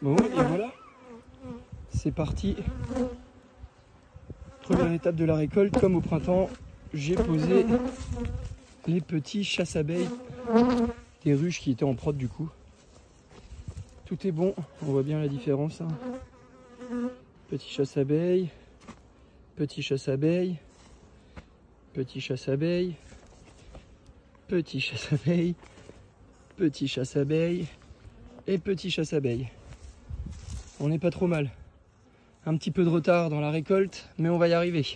Bon, et voilà. C'est parti. Première étape de la récolte, comme au printemps, j'ai posé les petits chasse-abeilles des ruches qui étaient en prod du coup. Tout est bon, on voit bien la différence. Hein. Petit chasse-abeille, petit chasse-abeille, petit chasse-abeille, petit chasse-abeille, petit chasse-abeille et petit chasse-abeille. On n'est pas trop mal. Un petit peu de retard dans la récolte, mais on va y arriver.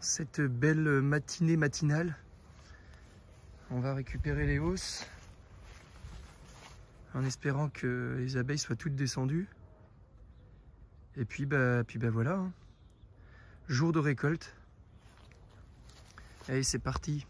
Cette belle matinée matinale, on va récupérer les hausses en espérant que les abeilles soient toutes descendues. Et puis bah, puis bah voilà, hein. jour de récolte. Allez, c'est parti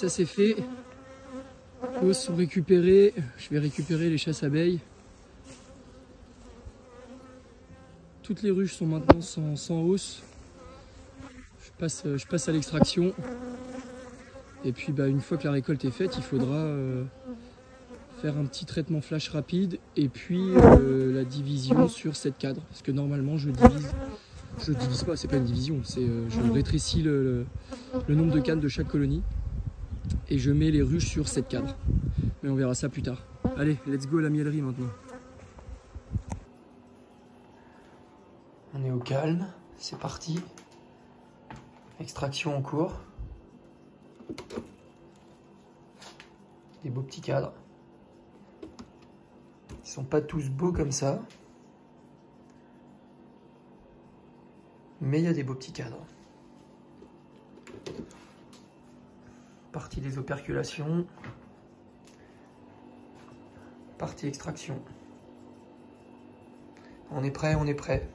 ça c'est fait. Les hausses sont récupérées. Je vais récupérer les chasses abeilles. Toutes les ruches sont maintenant sans, sans hausse. Je passe, je passe à l'extraction. Et puis bah, une fois que la récolte est faite, il faudra euh, faire un petit traitement flash rapide et puis euh, la division sur 7 cadres. Parce que normalement je divise. Je divise pas, c'est pas une division, euh, je rétrécis le nombre de cannes de chaque colonie et je mets les ruches sur cette cadre. Mais on verra ça plus tard. Allez, let's go à la miellerie maintenant. On est au calme, c'est parti. Extraction en cours. Des beaux petits cadres. Ils sont pas tous beaux comme ça. Mais il y a des beaux petits cadres. Partie des operculations. Partie extraction. On est prêt, on est prêt.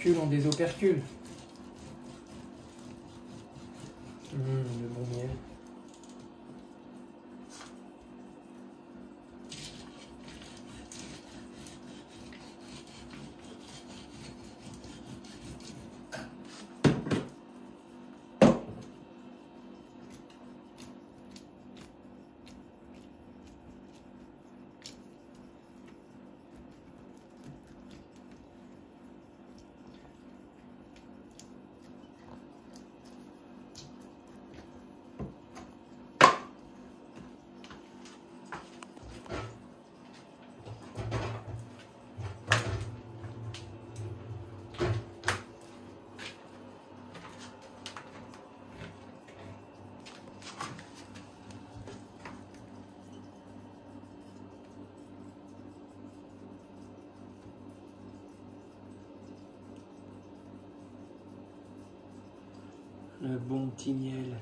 Opercules ont des opercules. Mmh, le bon miel. Le bon petit miel.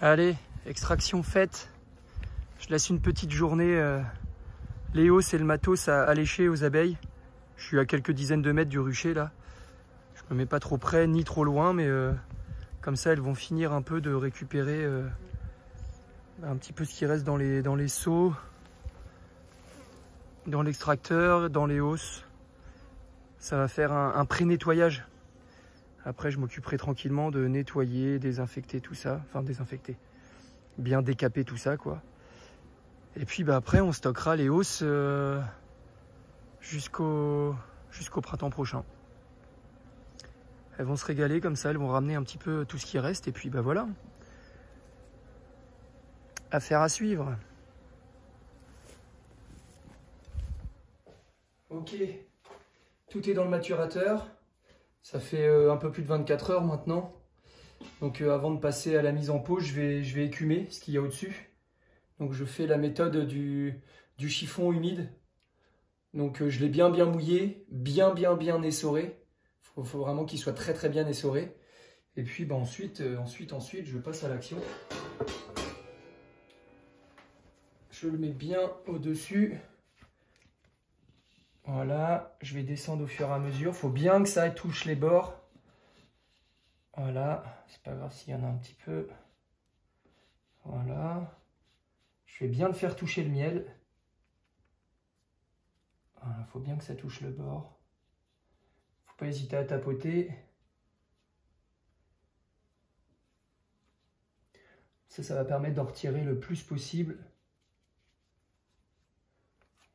Allez, extraction faite. Je laisse une petite journée euh, Léo, c'est le matos à, lécher aux abeilles. Je suis à quelques dizaines de mètres du rucher là. Je me mets pas trop près ni trop loin, mais euh, comme ça elles vont finir un peu de récupérer euh, un petit peu ce qui reste dans les, dans seaux, dans l'extracteur, dans les hausses. Ça va faire un, pré-nettoyage. Après, je m'occuperai tranquillement de nettoyer, désinfecter tout ça. Enfin, désinfecter. Bien décaper tout ça, quoi. Et puis, bah, après, on stockera les hausses euh, jusqu'au printemps prochain. Elles vont se régaler comme ça, elles vont ramener un petit peu tout ce qui reste. Et puis, bah voilà. Affaire à suivre. Ok, tout est dans le maturateur. Ça fait euh, un peu plus de 24 heures maintenant. Donc euh, avant de passer à la mise en pot, je vais, je vais écumer ce qu'il y a au-dessus. Donc je fais la méthode du, chiffon humide. Donc euh, je l'ai bien bien mouillé, bien bien bien essoré. Il faut, vraiment qu'il soit très très bien essoré. Et puis bah, ensuite, ensuite, ensuite, je passe à l'action. Je le mets bien au-dessus. Voilà, je vais descendre au fur et à mesure. Il faut bien que ça touche les bords. Voilà, c'est pas grave s'il y en a un petit peu. Voilà. Je vais bien le faire toucher le miel. il faut bien que ça touche le bord. Pas hésiter à tapoter. Ça, ça va permettre d'en retirer le plus possible.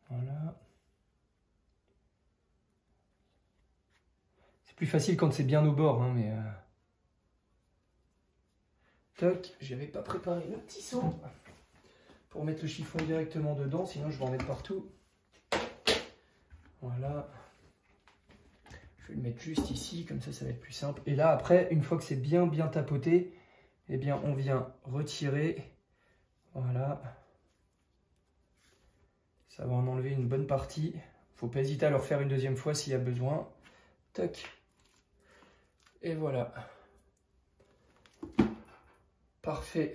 Voilà. plus facile quand c'est bien au bord, hein, mais... Euh... Toc, j'avais pas préparé le petit seau pour mettre le chiffon directement dedans, sinon je vais en mettre partout. Voilà. Je vais le mettre juste ici, comme ça, ça va être plus simple. Et là, après, une fois que c'est bien, bien tapoté, eh bien, on vient retirer. Voilà. Ça va en enlever une bonne partie. Faut pas hésiter à le refaire une deuxième fois s'il y a besoin. Toc. Et voilà. Parfait.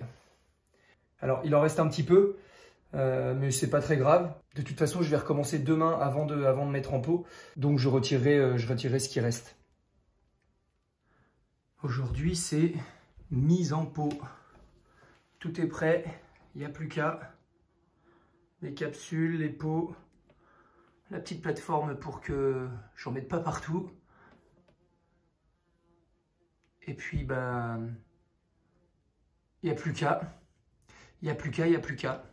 Alors, il en reste un petit peu, euh, mais c'est pas très grave. De toute façon, je vais recommencer demain avant de, mettre en pot. Donc, je retirerai, euh, je retirerai ce qui reste. Aujourd'hui, c'est mise en pot. Tout est prêt. Il n'y a plus qu'à. Les capsules, les pots, la petite plateforme pour que j'en mette pas partout. Et puis, bah, il n'y a plus qu'à. Il n'y a plus qu'à, il n'y a plus qu'à.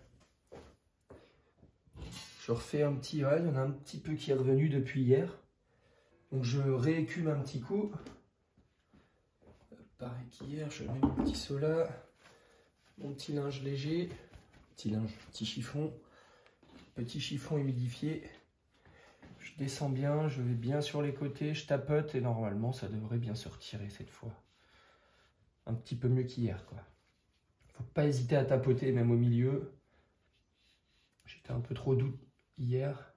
Je refais un petit, il y en a un petit peu qui est revenu depuis hier. Donc je réécume un petit coup. Pareil qu'hier, je mets mon petit là, mon petit linge léger, petit linge, petit chiffon, petit chiffon humidifié. Je descends bien, je vais bien sur les côtés, je tapote et normalement ça devrait bien se retirer cette fois. Un petit peu mieux qu'hier quoi. Faut pas hésiter à tapoter même au milieu. J'étais un peu trop doux hier.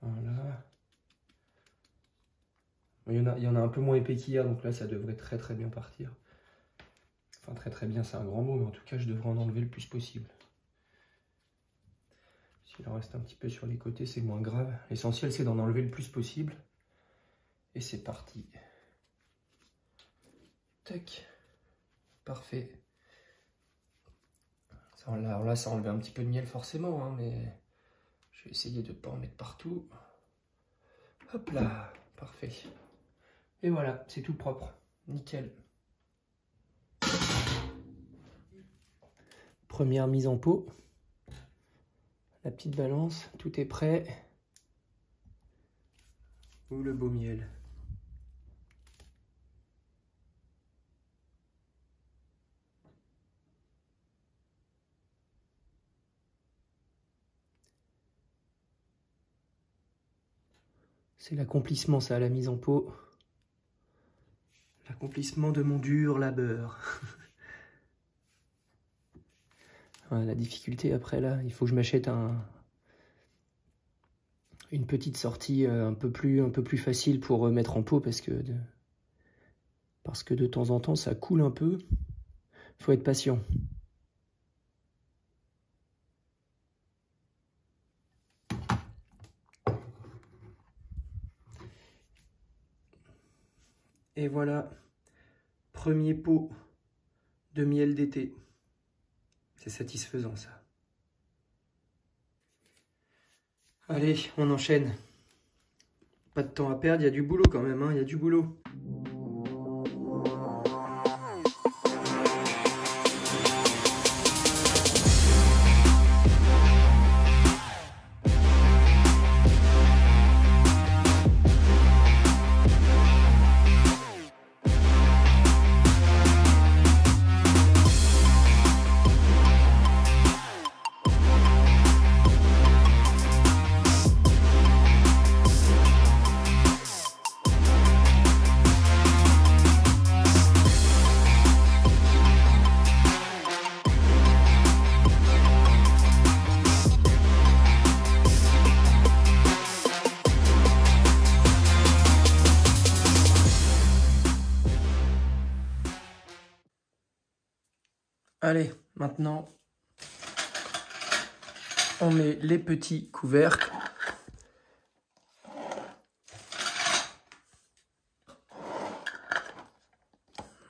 Voilà. Il y, en a, il y en a un peu moins épais qu'hier, donc là ça devrait très très bien partir. Enfin très très bien c'est un grand mot, mais en tout cas je devrais en enlever le plus possible. S'il en reste un petit peu sur les côtés, c'est moins grave. L'essentiel, c'est d'en enlever le plus possible. Et c'est parti. Tac. Parfait. Alors là, ça enlevé un petit peu de miel forcément, hein, mais je vais essayer de ne pas en mettre partout. Hop là, parfait. Et voilà, c'est tout propre. Nickel. Première mise en pot la petite balance, tout est prêt. Ou le beau miel? C'est l'accomplissement ça, la mise en pot. L'accomplissement de mon dur labeur. la difficulté après là, il faut que je m'achète un, une petite sortie euh, un peu plus, un peu plus facile pour mettre en pot parce que, de, parce que de temps en temps ça coule un peu. Il faut être patient. Et voilà, premier pot de miel d'été. C'est satisfaisant ça. Allez, on enchaîne. Pas de temps à perdre, il y a du boulot quand même, hein, il y a du boulot. Allez, maintenant, on met les petits couvercles.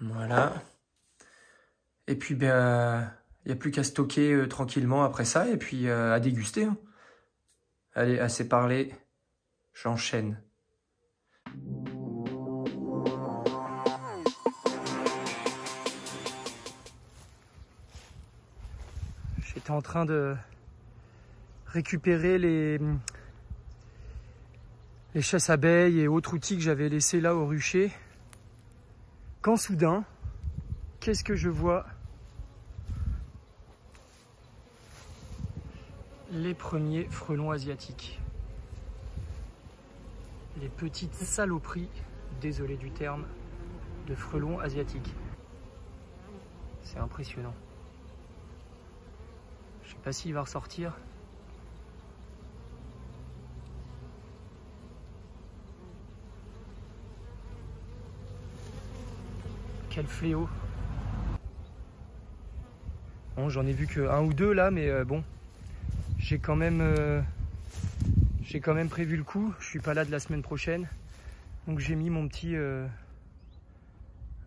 Voilà. Et puis, ben, il n'y a plus qu'à stocker euh, tranquillement après ça et puis euh, à déguster. Hein. Allez, assez parlé, j'enchaîne. J'étais en train de récupérer les, les chasses abeilles et autres outils que j'avais laissés là au rucher. Quand soudain, qu'est-ce que je vois? Les premiers frelons asiatiques. Les petites saloperies, désolé du terme, de frelons asiatiques. C'est impressionnant. Sais pas s'il va ressortir. Quel fléau. Bon, j'en ai vu que un ou deux là, mais euh, bon, j'ai quand même, euh, j'ai quand même prévu le coup. Je suis pas là de la semaine prochaine, donc j'ai mis mon petit, euh,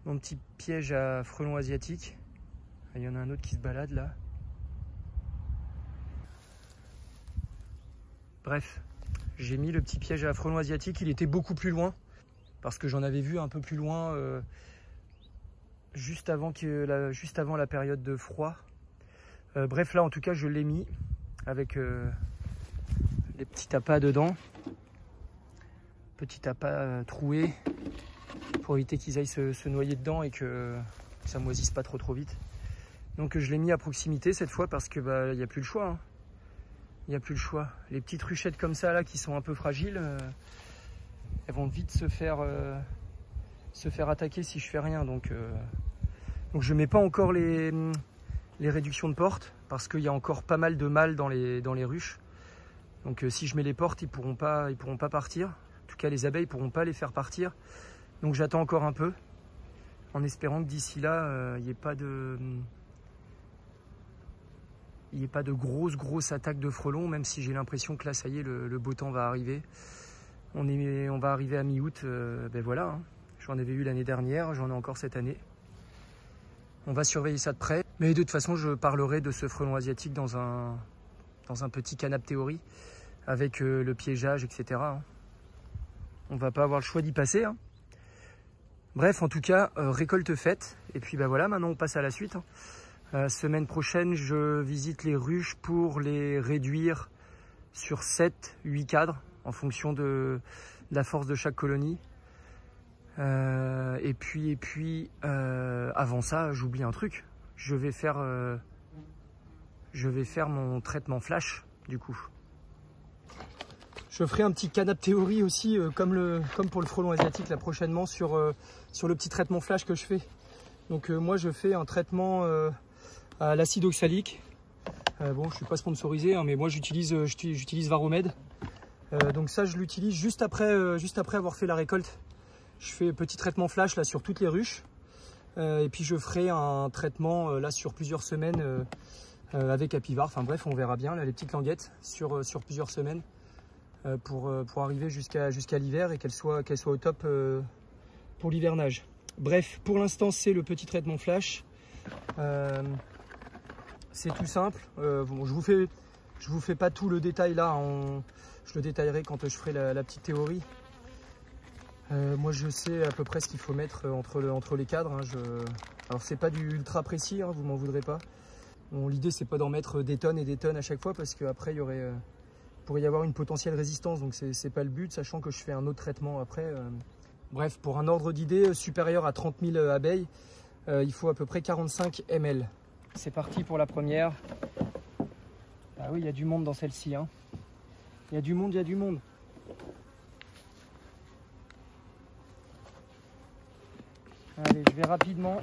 mon petit piège à frelons asiatiques. Il y en a un autre qui se balade là. Bref, j'ai mis le petit piège à frelons asiatiques. Il était beaucoup plus loin parce que j'en avais vu un peu plus loin euh, juste, avant que la, juste avant la période de froid. Euh, bref, là en tout cas, je l'ai mis avec euh, les petits tapas dedans. Petits tapas troués pour éviter qu'ils aillent se, noyer dedans et que ça moisisse pas trop trop vite. Donc je l'ai mis à proximité cette fois parce que bah, il n'y a plus le choix. Hein il n'y a plus le choix. Les petites ruchettes comme ça là qui sont un peu fragiles, euh, elles vont vite se faire, euh, se faire attaquer si je fais rien. Donc, euh, donc je mets pas encore les, les réductions de portes parce qu'il y a encore pas mal de mâles dans les, dans les ruches. Donc si je mets les portes, ils pourront pas, ils pourront pas partir. En tout cas, les abeilles pourront pas les faire partir. Donc j'attends encore un peu en espérant que d'ici là, il n'y ait pas de il n'y ait pas de grosses, grosses attaques de frelons, même si j'ai l'impression que là, ça y est, le, beau temps va arriver. On, va arriver à mi-août, euh, ben voilà, hein. j'en avais eu l'année dernière, j'en ai encore cette année. On va surveiller ça de près. Mais de toute façon, je parlerai de ce frelon asiatique dans un, dans un petit canap théorie, avec euh, le piégeage, etc. Hein. On va pas avoir le choix d'y passer. Hein. Bref, en tout cas, euh, récolte faite. Et puis ben voilà, maintenant on passe à la suite. La semaine prochaine, je visite les ruches pour les réduire sur 7-8 cadres en fonction de, la force de chaque colonie. Euh, et puis, et puis euh, avant ça, j'oublie un truc. Je vais faire, euh, je vais faire mon traitement flash du coup. Je ferai un petit canap théorie aussi, comme, le, comme pour le frelon asiatique, là prochainement sur, sur le petit traitement flash que je fais. Donc moi, je fais un traitement l'acide oxalique. Euh, bon, je suis pas sponsorisé, hein, mais moi j'utilise euh, j'utilise Varomed. Euh, donc ça, je l'utilise juste après juste après avoir fait la récolte. Je fais petit traitement flash là sur toutes les ruches. et puis je ferai un traitement là sur plusieurs semaines avec Apivar. Enfin bref, on verra bien là les petites languettes sur, plusieurs semaines pour, pour arriver jusqu'à l'hiver et qu'elles soient, qu'elles soient au top pour l'hivernage. Bref, pour l'instant, c'est le petit traitement flash. C'est tout simple. Euh, bon, je vous fais, je vous fais pas tout le détail là. je le détaillerai quand je ferai la, petite théorie. Euh, moi, je sais à peu près ce qu'il faut mettre entre, le, entre les cadres. Hein. Je... Alors, c'est pas du ultra précis, hein, vous m'en voudrez pas. Bon, L'idée, c'est pas d'en mettre des tonnes et des tonnes à chaque fois parce qu'après, il y aurait, pourrait y avoir une potentielle résistance. Donc, c'est pas le but, sachant que je fais un autre traitement après. Bref, pour un ordre d'idée supérieur à 30 000 abeilles, euh, il faut à peu près 45 ml. C'est parti pour la première. Ah oui, il y a du monde dans celle-ci. Hein. Il y a du monde, il y a du monde. Allez, je vais rapidement.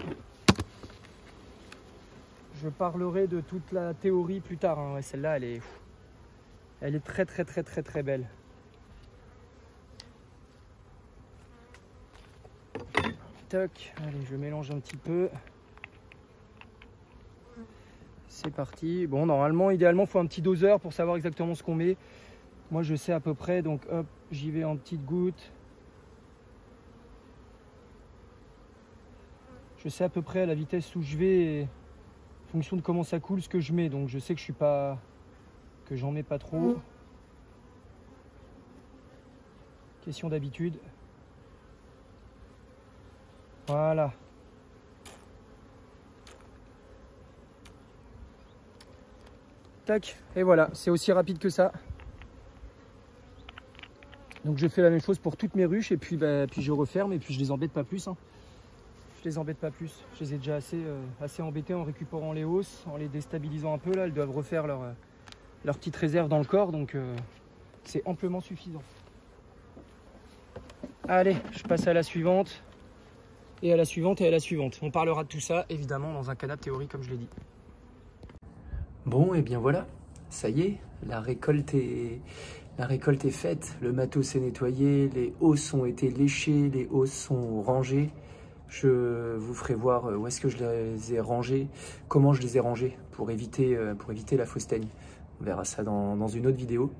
Je parlerai de toute la théorie plus tard. Hein. Celle-là, elle est, elle est très très très très très belle. allez, je mélange un petit peu. C'est parti. Bon, normalement, idéalement, il faut un petit doseur pour savoir exactement ce qu'on met. Moi, je sais à peu près, donc hop, j'y vais en petites gouttes. Je sais à peu près à la vitesse où je vais, en fonction de comment ça coule, ce que je mets. Donc, je sais que je suis pas, que j'en mets pas trop. Question d'habitude. Voilà. Tac, et voilà, c'est aussi rapide que ça. Donc je fais la même chose pour toutes mes ruches et puis, bah, puis je referme et puis je les embête pas plus. Hein. Je les embête pas plus. Je les ai déjà assez, euh, assez embêtés en récupérant les hausses, en les déstabilisant un peu. Là, elles doivent refaire leur, euh, leur petite réserve dans le corps, donc euh, c'est amplement suffisant. Allez, je passe à la suivante et à la suivante et à la suivante. On parlera de tout ça évidemment dans un canap théorie comme je l'ai dit. Bon et bien voilà, ça y est, la récolte est, faite, le matos est nettoyé, les hausses ont été léchées, les hausses sont rangées. Je vous ferai voir où est-ce que je les ai rangées, comment je les ai rangées pour éviter, euh, pour éviter la fausse teigne. On verra ça dans, une autre vidéo.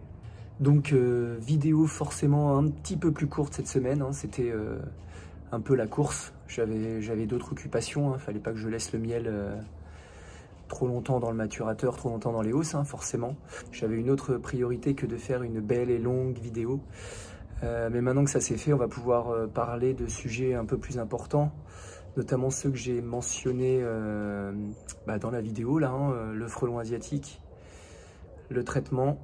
Donc euh, vidéo forcément un petit peu plus courte cette semaine, hein. c'était euh, un peu la course. J'avais d'autres occupations, il hein. fallait pas que je laisse le miel euh, trop longtemps dans le maturateur, trop longtemps dans les hausses, hein, forcément. J'avais une autre priorité que de faire une belle et longue vidéo. Euh, mais maintenant que ça s'est fait, on va pouvoir euh, parler de sujets un peu plus importants, notamment ceux que j'ai mentionnés bah, dans la vidéo, là, hein, le frelon asiatique, le traitement,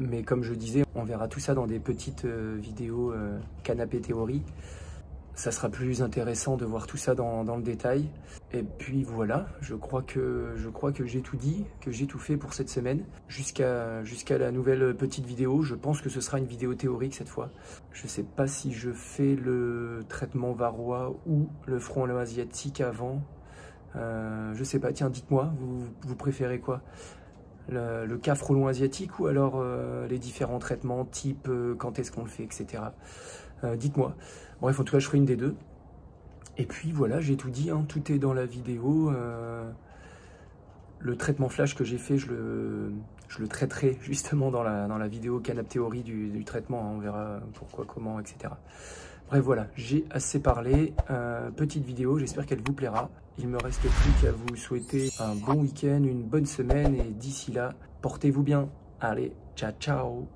mais comme je disais, on verra tout ça dans des petites vidéos canapé théorie ça sera plus intéressant de voir tout ça dans, le détail. Et puis voilà, je crois que, je crois que j'ai tout dit, que j'ai tout fait pour cette semaine. Jusqu'à la nouvelle petite vidéo, je pense que ce sera une vidéo théorique cette fois. Je sais pas si je fais le traitement varrois ou le front asiatique avant. Euh, je sais pas, tiens, dites-moi, vous, vous préférez quoi? Le, le, cas frelon asiatique ou alors euh, les différents traitements, type euh, quand est-ce qu'on le fait, etc. Euh, dites-moi. Bref, en tout cas, je ferai une des deux. Et puis voilà, j'ai tout dit, hein. tout est dans la vidéo. Euh, le traitement flash que j'ai fait, je le, traiterai justement dans la, dans la vidéo Canap Théorie du, traitement. Hein. on verra pourquoi, comment, etc. Bref, voilà, j'ai assez parlé. Euh, petite vidéo, j'espère qu'elle vous plaira. Il me reste plus qu'à vous souhaiter un bon week-end, une bonne semaine. Et d'ici là, portez-vous bien. Allez, ciao, ciao